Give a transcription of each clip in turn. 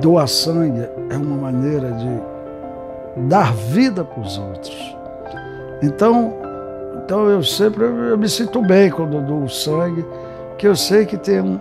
doar sangue é uma maneira de dar vida para os outros. Então, então eu sempre eu me sinto bem quando dou sangue, que eu sei que tem um,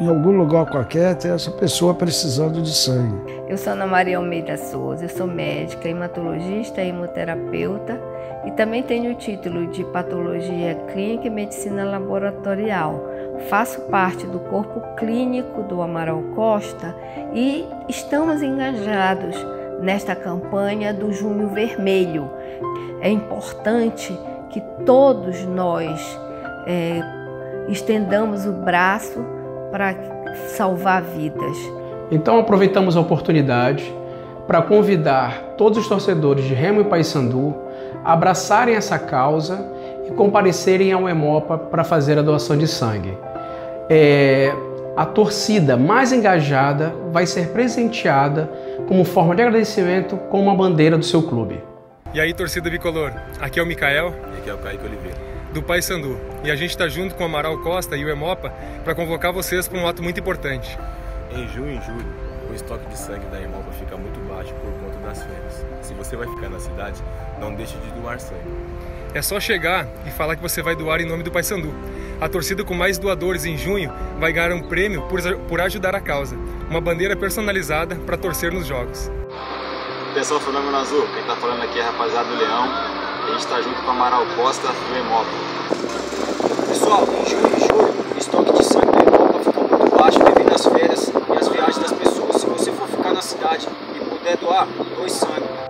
em algum lugar qualquer tem essa pessoa precisando de sangue. Eu sou Ana Maria Almeida Souza, eu sou médica, hematologista e hemoterapeuta e também tenho o título de Patologia Clínica e Medicina Laboratorial. Faço parte do corpo clínico do Amaral Costa e estamos engajados nesta campanha do Junho Vermelho. É importante que todos nós é, estendamos o braço para salvar vidas. Então aproveitamos a oportunidade para convidar todos os torcedores de Remo e Paysandu a abraçarem essa causa e comparecerem ao Hemopa para fazer a doação de sangue. É, a torcida mais engajada vai ser presenteada como forma de agradecimento com uma bandeira do seu clube. E aí, torcida bicolor, aqui é o Mikael. E aqui é o Kaique Oliveira do Paysandu. E a gente está junto com o Amaral Costa e o Emopa para convocar vocês para um ato muito importante. Em junho e julho, o estoque de sangue da Emopa fica muito baixo por conta das férias. Se você vai ficar na cidade, não deixe de doar sangue. É só chegar e falar que você vai doar em nome do Paysandu. A torcida com mais doadores em junho vai ganhar um prêmio por, por ajudar a causa. Uma bandeira personalizada para torcer nos jogos. Atenção, Fenômeno Azul. Quem está falando aqui é a rapaziada do Leão. A gente está junto com Amaral Costa do Emopa. Pessoal, em junho e julho, o estoque de sangue do Emopa fica muito baixo devido às férias e às viagens das pessoas. Se você for ficar na cidade e puder doar, doe sangue.